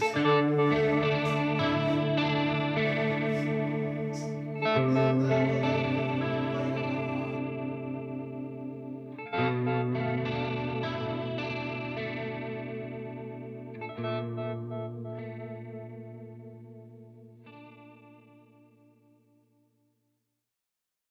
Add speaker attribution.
Speaker 1: Bye.